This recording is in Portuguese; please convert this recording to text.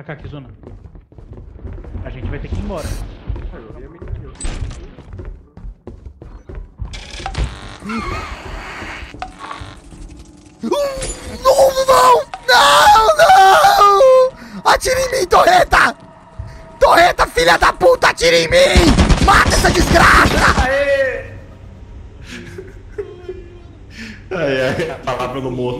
Pra cá, Kizuna. A gente vai ter que ir embora. Não, não! Não, não! Atira em mim, Torreta! Torreta, filha da puta, atira em mim! Mata essa desgraça! Aê! Ai, ai, a palavra do morto.